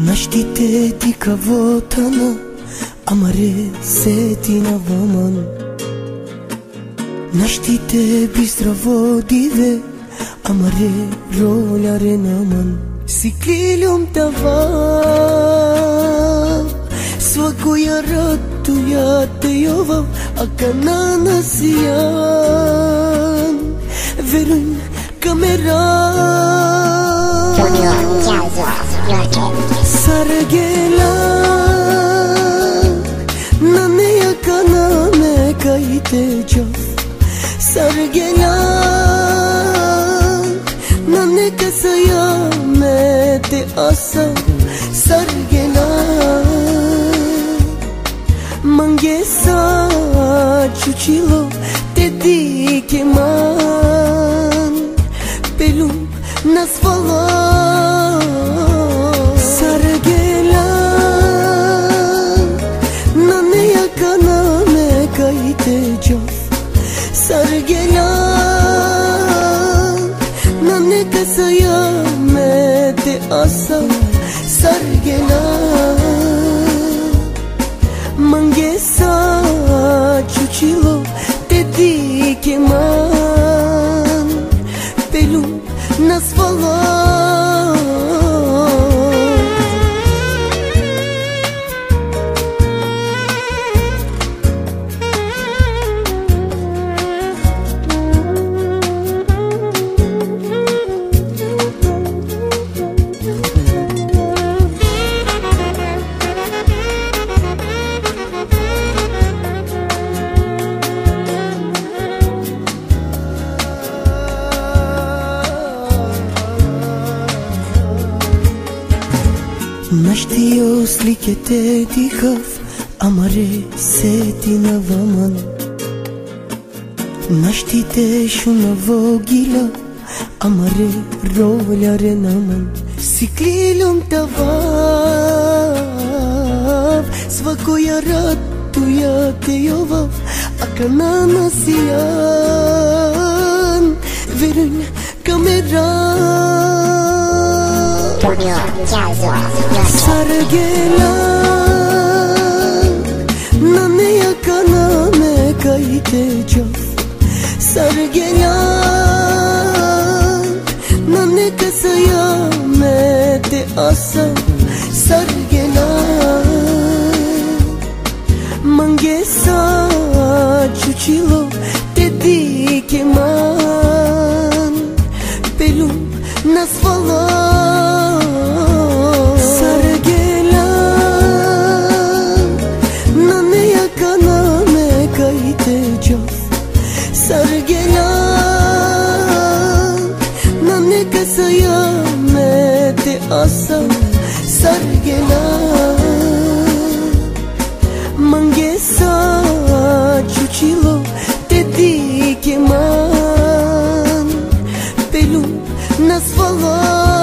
Нащитети кого-то, но амаре сети на ваман. Нащите бистро водиве, амаре роля ренаман. Сиклилюм тава, свакуя ратуя теёвам, акана насиян. Веруй Sargela Nane kasaya me te asa Sargela Mangesa chuchilo te di que man Pelum nas falar Nane kasaya me te asa Sargela Mangesa chuchilo te di que man Pelum nas falar Нощи осликете дихав, амаре сети на наваман. Нощите шунаво гила, амаре ровляре наман. Сиклилом тавав, свакоя рад туя теёвав, аканана сия. Sargela Nane yakana me kaite jof Sargela Nane kasaya me te asa. Sargela Mangesa chuchilo te di que man Pelum nas falar Siyamete asa sargela Mangesa chuchilo te dikeman Pelum nas valar